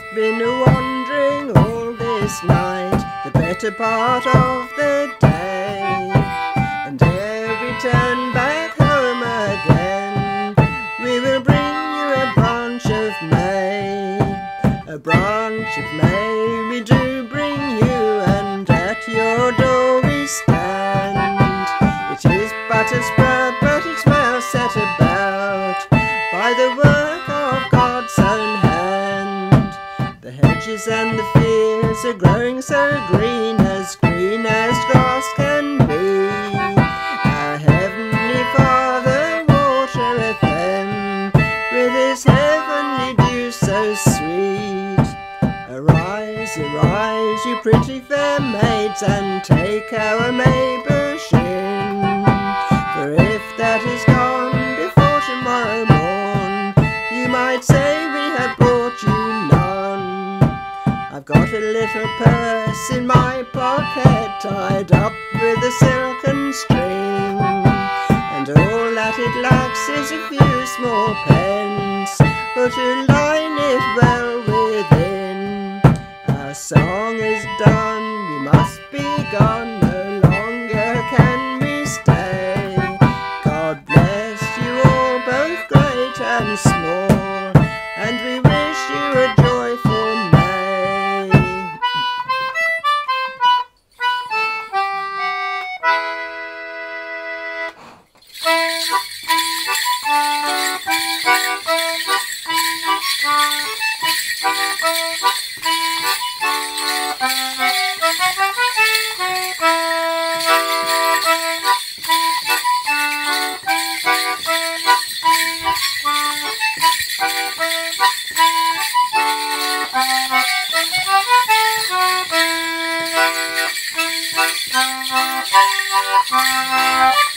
I've been a wandering all this night, the better part of the day, and every turn back home again, we will bring you a branch of May, a branch of May we do. The and the fields are growing so green, as green as grass can be. Our heavenly Father watereth them with his heavenly dew so sweet. Arise, arise, you pretty fair maids, and take our May a little purse in my pocket, tied up with a silken string, and all that it lacks is a few small pence, but to line it well within. Our song is done, we must be gone, Música